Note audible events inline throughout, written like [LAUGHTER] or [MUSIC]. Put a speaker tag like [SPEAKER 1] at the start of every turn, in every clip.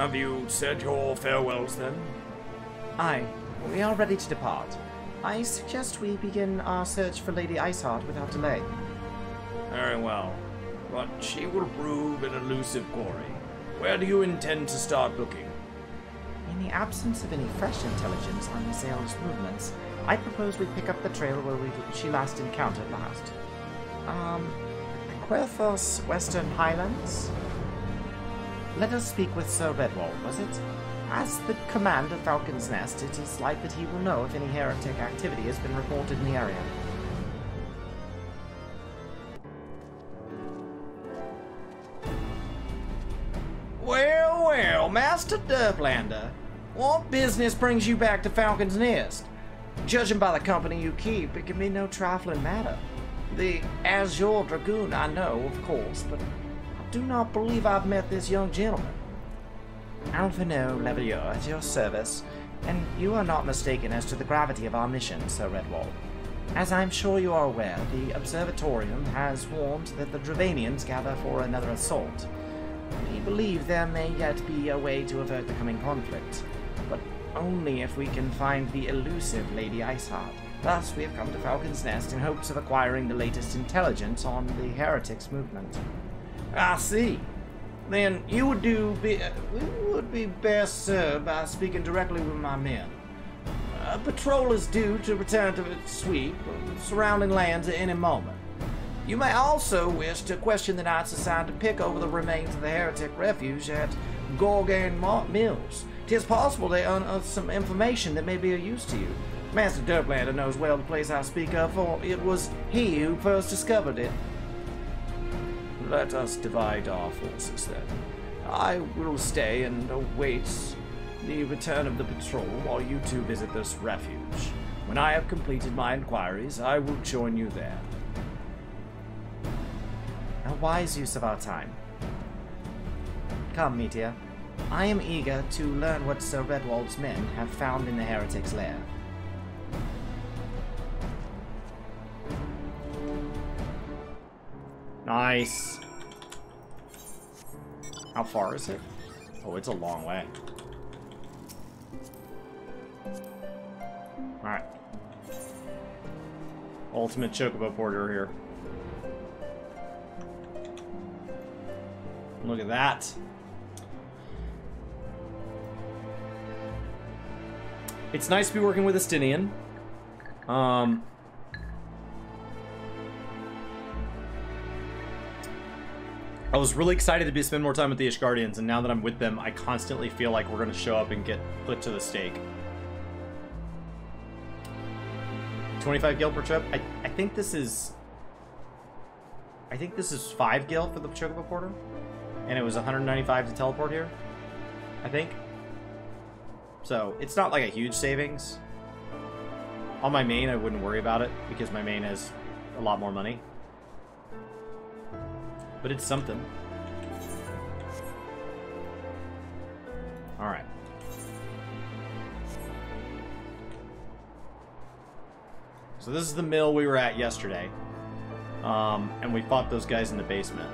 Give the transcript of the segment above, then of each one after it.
[SPEAKER 1] Have you said your farewells then?
[SPEAKER 2] Aye, we are ready to depart. I suggest we begin our search for Lady Iceheart without delay.
[SPEAKER 1] Very well. But she will prove an elusive quarry. Where do you intend to start looking?
[SPEAKER 2] In the absence of any fresh intelligence on Ysayle's movements, I propose we pick up the trail where we, she last encountered last. Um, Coerthas Western Highlands? Let us speak with Sir Redwald, was it? As the command of Falcon's Nest, it is like that he will know if any heretic activity has been reported in the area.
[SPEAKER 1] Well, well, Master Derplander, what business brings you back to Falcon's Nest? Judging by the company you keep, it can be no trifling matter. The Azure Dragoon I know, of course, but do not believe I've met this young gentleman.
[SPEAKER 2] Alphinaud Leveilleur at your service, and you are not mistaken as to the gravity of our mission, Sir Redwald. As I'm sure you are aware, the Observatorium has warned that the Dravanians gather for another assault. We believe there may yet be a way to avert the coming conflict, but only if we can find the elusive Lady Iceheart. Thus, we have come to Falcon's Nest in hopes of acquiring the latest intelligence on the Heretics movement.
[SPEAKER 1] I see. Then you would do be, would be best served by speaking directly with my men. A patrol is due to return to its sweep surrounding lands at any moment. You may also wish to question the knights assigned to pick over the remains of the heretic refuge at Gorgagne Mills. Tis possible they unearth some information that may be of use to you. Master Derplander knows well the place I speak of, for it was he who first discovered it. Let us divide our forces then. I will stay and await the return of the patrol while you two visit this refuge. When I have completed my inquiries, I will join you there.
[SPEAKER 2] A wise use of our time. Come, Meteor. I am eager to learn what Sir Redwald's men have found in the heretic's lair.
[SPEAKER 3] Nice. How far is it? Oh, it's a long way. Alright. Ultimate Chocobo Porter here. Look at that. It's nice to be working with Estinian. Um, I was really excited to be spend more time with the Ishgardians, and now that I'm with them, I constantly feel like we're going to show up and get put to the stake. 25 gil per trip? I, I think this is... I think this is 5 gil for the Chocobo Porter. And it was 195 to teleport here. I think. So, it's not like a huge savings. On my main, I wouldn't worry about it, because my main has a lot more money. But it's something. Alright. So this is the mill we were at yesterday. Um, and we fought those guys in the basement.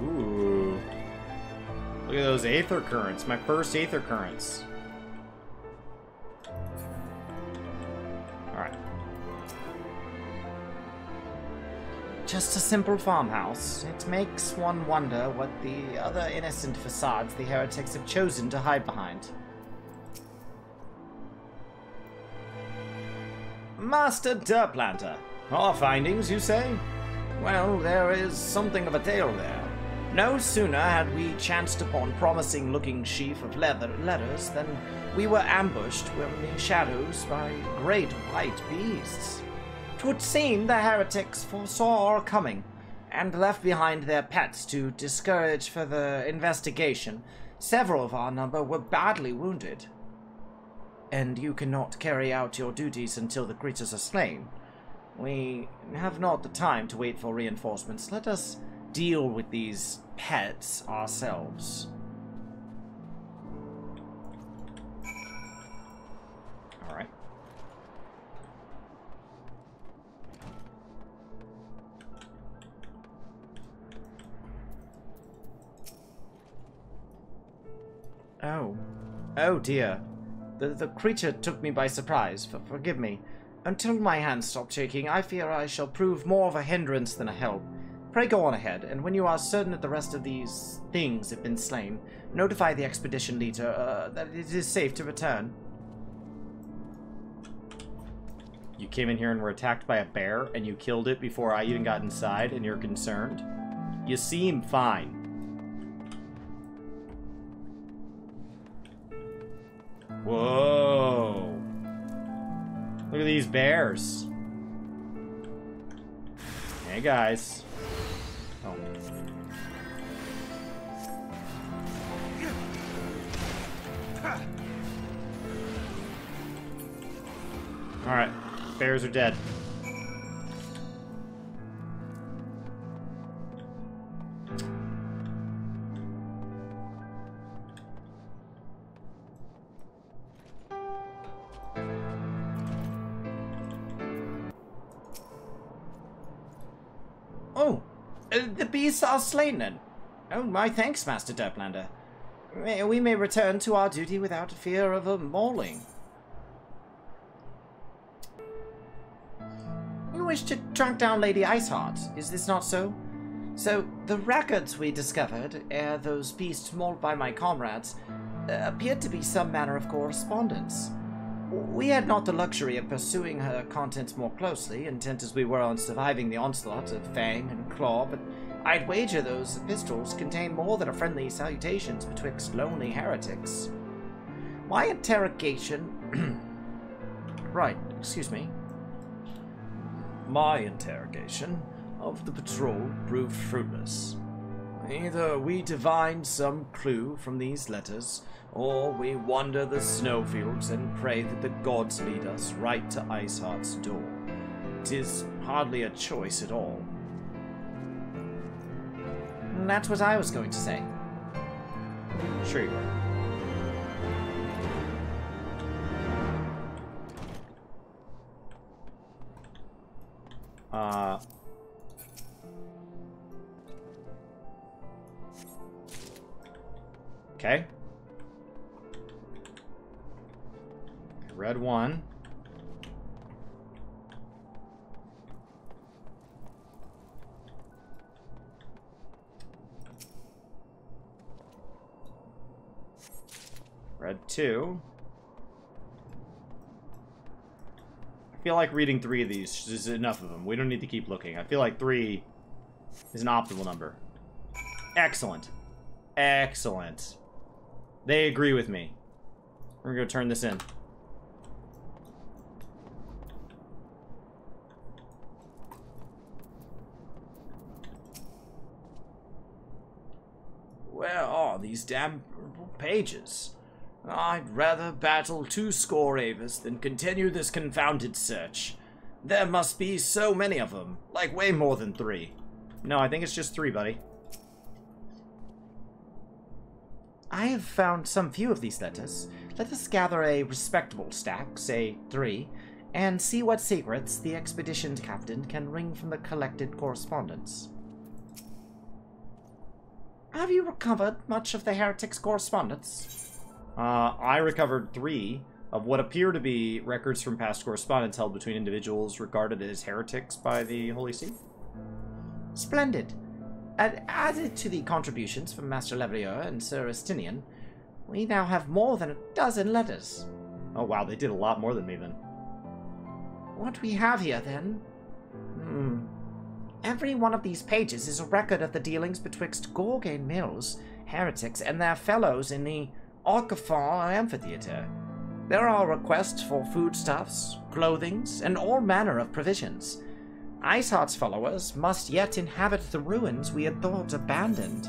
[SPEAKER 3] Ooh. Look at those Aether Currents. My first Aether Currents.
[SPEAKER 2] Just a simple farmhouse. It makes one wonder what the other innocent facades the heretics have chosen to hide behind.
[SPEAKER 1] Master Derplander, our findings, you say? Well, there is something of a tale there. No sooner had we chanced upon promising looking sheaf of leather letters than we were ambushed from the shadows by great white beasts. Twould seem the heretics foresaw our coming, and left behind their pets to discourage further investigation. Several of our number were badly wounded. And you cannot carry out your duties until the creatures are slain. We have not the time to wait for reinforcements. Let us deal with these pets ourselves. Oh. Oh dear. The, the creature took me by surprise. For, forgive me. Until my hands stop shaking, I fear I shall prove more of a hindrance than a help. Pray go on ahead, and when you are certain that the rest of these things have been slain, notify the expedition leader uh, that it is safe to return.
[SPEAKER 3] You came in here and were attacked by a bear, and you killed it before I even got inside, and you're concerned? You seem fine. Whoa. Look at these bears. Hey, guys. Oh. Alright. Bears are dead.
[SPEAKER 1] Beasts are slain then. Oh, my thanks, Master Derplander. We may return to our duty without fear of a mauling. You wish to track down Lady Iceheart, is this not so? So, the records we discovered, ere those beasts mauled by my comrades, uh, appeared to be some manner of correspondence. We had not the luxury of pursuing her contents more closely, intent as we were on surviving the onslaught of Fang and Claw, but I'd wager those epistles contain more than a friendly salutations betwixt lonely heretics. My interrogation... [CLEARS THROAT] right, excuse me. My interrogation of the patrol proved fruitless. Either we divine some clue from these letters, or we wander the snowfields and pray that the gods lead us right to Iceheart's door. Tis hardly a choice at all. That's what I was going to say.
[SPEAKER 3] Sure you are. Uh... Okay. Red one. Red two. I feel like reading three of these is enough of them. We don't need to keep looking. I feel like three is an optimal number. Excellent. Excellent. They agree with me. We're gonna go turn this in.
[SPEAKER 1] Where are these damn pages? I'd rather battle two score Avis than continue this confounded search. There must be so many of them, like way more than three.
[SPEAKER 3] No, I think it's just three, buddy.
[SPEAKER 1] I have found some few of these letters. Let us gather a respectable stack, say three, and see what secrets the expedition's captain can wring from the collected correspondence. Have you recovered much of the heretic's correspondence?
[SPEAKER 3] Uh, I recovered three of what appear to be records from past correspondence held between individuals regarded as heretics by the Holy See.
[SPEAKER 1] Splendid. And added to the contributions from Master Leveilleur and Sir Estinian, we now have more than a dozen letters.
[SPEAKER 3] Oh wow, they did a lot more than me then.
[SPEAKER 1] What we have here, then? Hmm. Every one of these pages is a record of the dealings betwixt Gorgagne Mills, heretics, and their fellows in the Akh Afah Amphitheater. There are requests for foodstuffs, clothings, and all manner of provisions. Iceheart's followers must yet inhabit the ruins we had thought abandoned.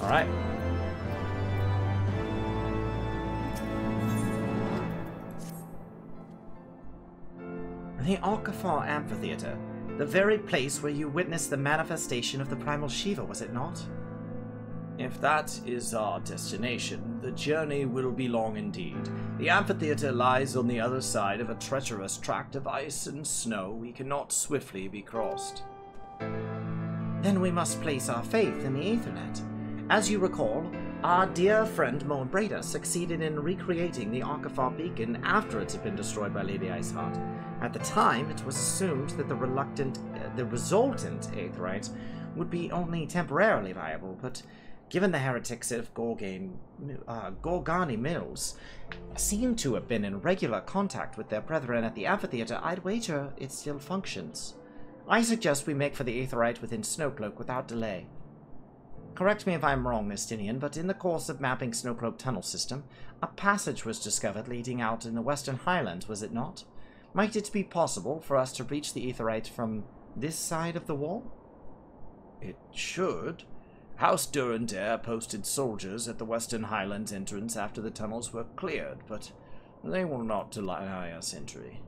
[SPEAKER 3] Alright.
[SPEAKER 1] The Akh Afah Amphitheater, the very place where you witnessed the manifestation of the primal Shiva, was it not? If that is our destination, the journey will be long indeed. The amphitheater lies on the other side of a treacherous tract of ice and snow we cannot swiftly be crossed. Then we must place our faith in the Aethernet. As you recall, our dear friend Moenbryda succeeded in recreating the Akh Afah beacon after it had been destroyed by Lady Iceheart. At the time, it was assumed that the reluctant, uh, the resultant Aetheryte would be only temporarily viable, but given the heretics of Gorgagne, uh, Gorgagne Mills seem to have been in regular contact with their brethren at the amphitheater, I'd wager it still functions. I suggest we make for the Aetheryte within Snowcloak without delay. Correct me if I'm wrong, Estinian, but in the course of mapping Snowcloak tunnel system, a passage was discovered leading out in the Western Highlands, was it not? Might it be possible for us to reach the Aetheryte from this side of the wall?
[SPEAKER 4] It should. House Durendaire posted soldiers at the Western Highlands entrance after the tunnels were cleared, but they will not deny us entry.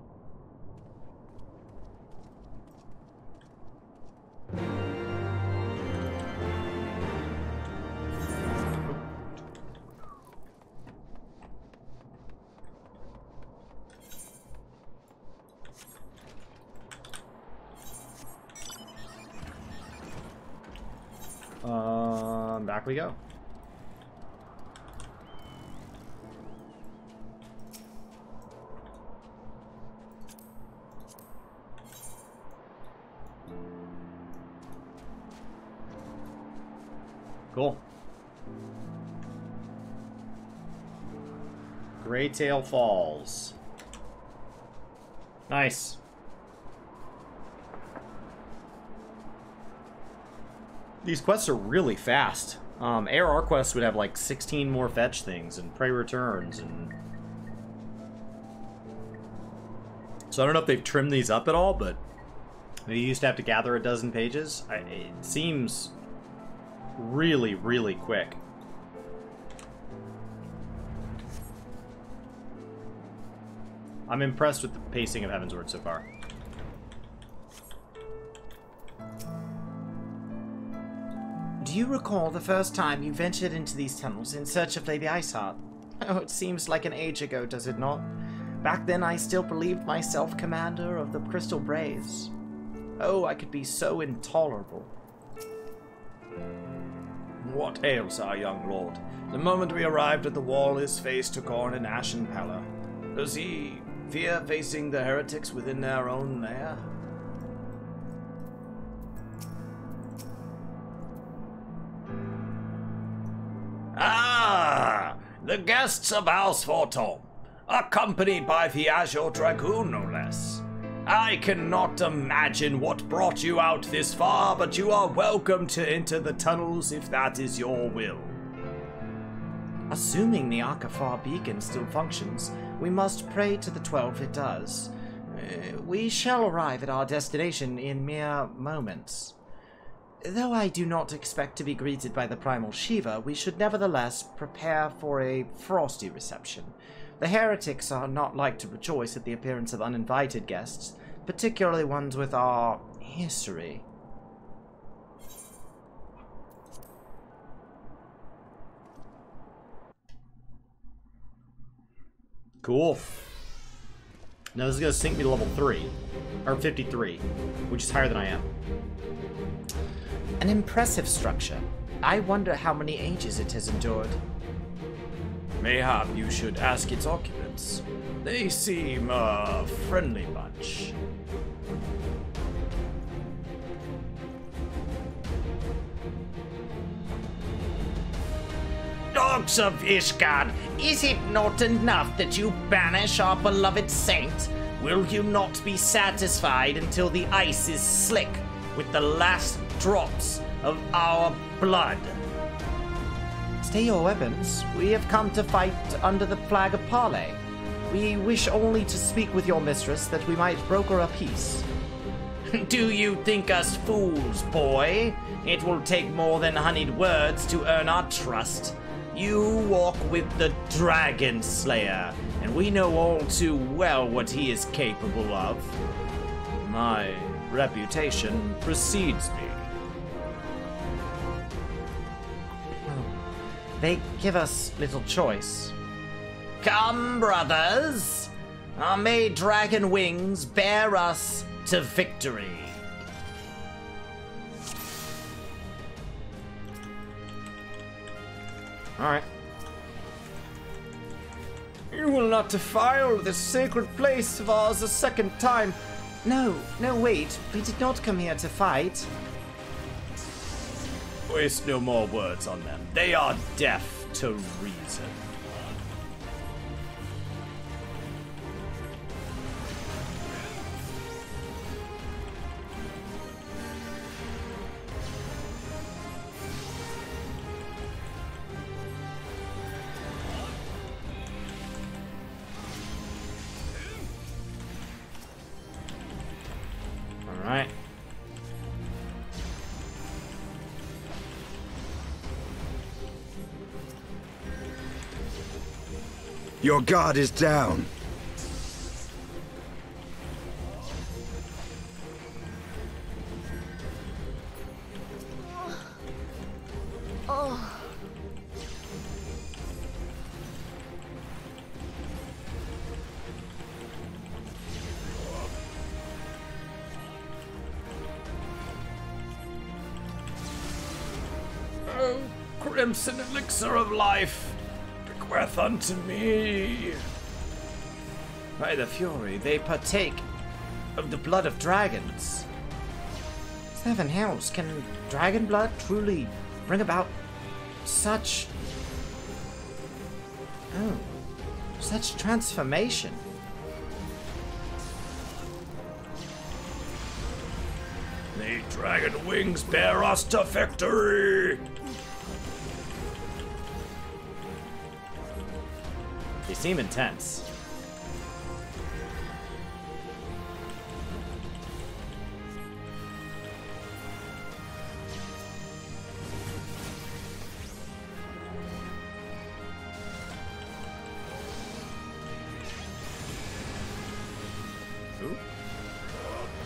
[SPEAKER 3] Back we go. Cool. Greytail Falls. Nice. These quests are really fast. Um, ARR quests would have like 16 more fetch things and prey returns and... So I don't know if they've trimmed these up at all, but they used to have to gather a dozen pages. I, it seems really, really quick. I'm impressed with the pacing of Heavensward so far.
[SPEAKER 1] You recall the first time you ventured into these tunnels in search of Lady Iceheart? [LAUGHS] Oh, it seems like an age ago, does it not? Back then I still believed myself commander of the Crystal Braves. Oh, I could be so intolerable.
[SPEAKER 4] What ails our young lord? The moment we arrived at the wall, his face took on an ashen pallor. Does he fear facing the heretics within their own lair? Guests of House Fortemps, accompanied by the Azure Dragoon, no less. I cannot imagine what brought you out this far, but you are welcome to enter the tunnels if that is your will.
[SPEAKER 1] Assuming the Akh Afah beacon still functions, we must pray to the Twelve it does. Uh, we shall arrive at our destination in mere moments. Though I do not expect to be greeted by the primal Shiva, we should nevertheless prepare for a frosty reception. The heretics are not like to rejoice at the appearance of uninvited guests, particularly ones with our history.
[SPEAKER 3] Cool. Now this is going to sink me to level 3. Or 53. Which is higher than I am.
[SPEAKER 1] An impressive structure. I wonder how many ages it has endured.
[SPEAKER 4] Mayhap you should ask its occupants. They seem a friendly bunch.
[SPEAKER 5] Dogs of Ishgard, is it not enough that you banish our beloved saint? Will you not be satisfied until the ice is slick with the last drops of our blood?
[SPEAKER 1] Stay your weapons. We have come to fight under the flag of parley. We wish only to speak with your mistress that we might broker a peace. [LAUGHS]
[SPEAKER 5] Do you think us fools, boy? It will take more than honeyed words to earn our trust. You walk with the Dragon Slayer, and we know all too well what he is capable of.
[SPEAKER 4] My reputation precedes me.
[SPEAKER 1] They give us little choice.
[SPEAKER 5] Come, brothers! Uh, may dragon wings bear us to victory.
[SPEAKER 1] Alright. You will not defile this sacred place of ours a second time.
[SPEAKER 6] No, no, wait. We did not come here to fight.
[SPEAKER 1] Waste no more words on them. They are deaf to reason.
[SPEAKER 7] Your guard is down.
[SPEAKER 1] Oh, crimson elixir of life, unto me.
[SPEAKER 6] By the Fury, they partake of the blood of dragons. Seven hells, can dragon blood truly bring about such. Oh, such transformation?
[SPEAKER 1] May dragon wings bear us to victory. Seem intense.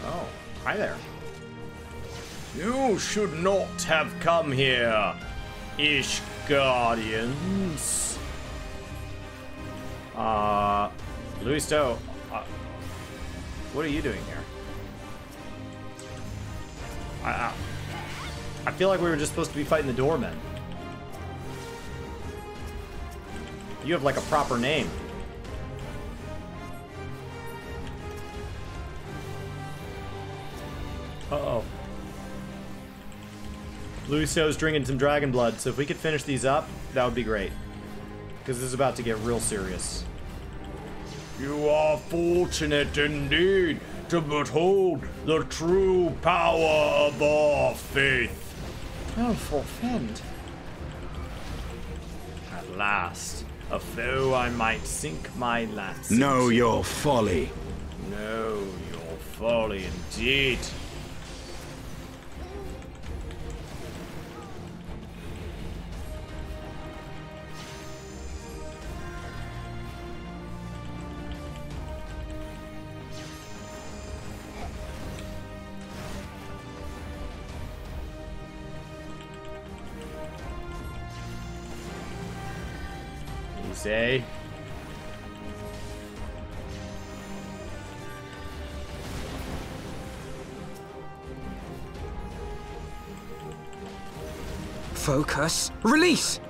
[SPEAKER 1] Oh, hi there. You should not have come here, Ish Guardians. Uh, Louis Stowe, uh, what are you doing here? I, I, feel like we were just supposed to be fighting the doormen. You have like a proper name. Uh-oh. Lucio's drinking some dragon blood, so if we could finish these up, that would be great. Because this is about to get real serious. You are fortunate indeed to behold the true power of our faith.
[SPEAKER 6] Oh, well forfend.
[SPEAKER 1] At last, a foe I might sink my lance.
[SPEAKER 7] Know your folly.
[SPEAKER 1] Know your folly indeed. Say?
[SPEAKER 8] Focus. Release!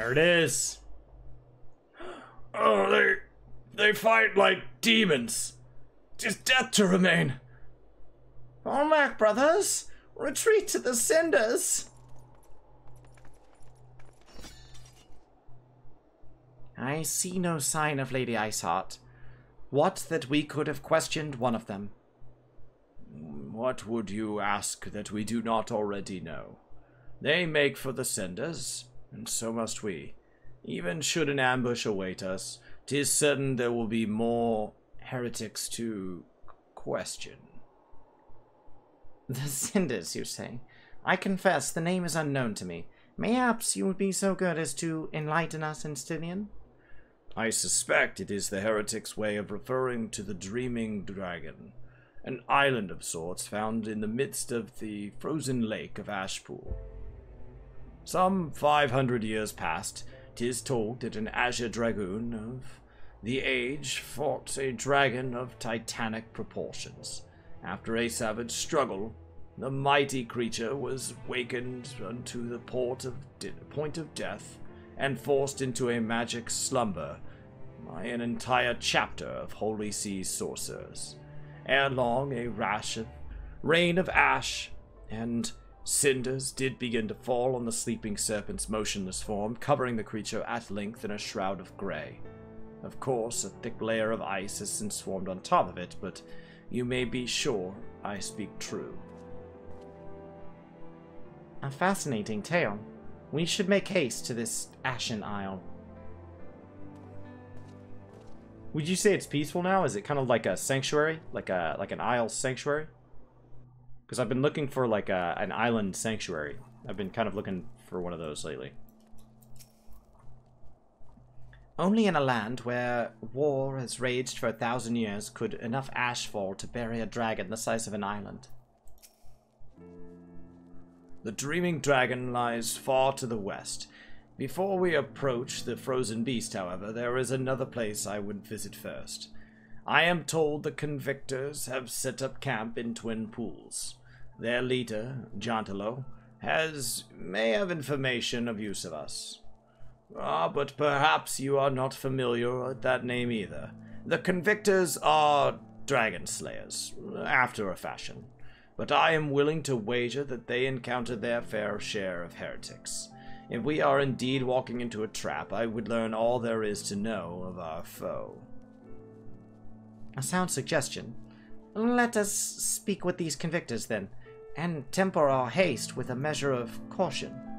[SPEAKER 1] There it is. Oh, they they fight like demons. Just death to remain.
[SPEAKER 9] Back, brothers! Retreat to the cinders! I see no sign of Lady Iceheart. What that we could have questioned one of them.
[SPEAKER 1] What would you ask that we do not already know? They make for the cinders, and so must we. Even should an ambush await us, 'tis certain there will be more heretics to question.
[SPEAKER 9] The Cinders, you say? I confess the name is unknown to me. Mayhaps you would be so good as to enlighten us in?
[SPEAKER 1] I suspect it is the heretics' way of referring to the Dreaming Dragon, an island of sorts found in the midst of the frozen lake of Ashpool. Some five hundred years past, 'tis told that an azure dragoon of the age fought a dragon of titanic proportions. After a savage struggle, the mighty creature was wakened unto the port of point of death and forced into a magic slumber by an entire chapter of Holy See sorcerers. Ere long, a rash of rain of ash and cinders did begin to fall on the sleeping serpent's motionless form, covering the creature at length in a shroud of grey. Of course, a thick layer of ice has since formed on top of it, but you may be sure I speak true.
[SPEAKER 9] A fascinating tale. We should make haste to this Ashen Isle.
[SPEAKER 10] Would you say it's peaceful now? Is it kind of like a sanctuary, like a like an isle sanctuary? Because I've been looking for like a an island sanctuary. I've been kind of looking for one of those lately.
[SPEAKER 9] Only in a land where war has raged for a thousand years could enough ash fall to bury a dragon the size of an island.
[SPEAKER 1] The Dreaming Dragon lies far to the west. Before we approach the Frozen Beast, however, there is another place I would visit first. I am told the convictors have set up camp in Twin Pools. Their leader, Jantellot, has may have information of use of us. Ah, but perhaps you are not familiar with that name either. The convictors are dragon slayers, after a fashion. But I am willing to wager that they encounter their fair share of heretics. If we are indeed walking into a trap, I would learn all there is to know of our foe.
[SPEAKER 9] A sound suggestion. Let us speak with these convictors then, and temper our haste with a measure of caution.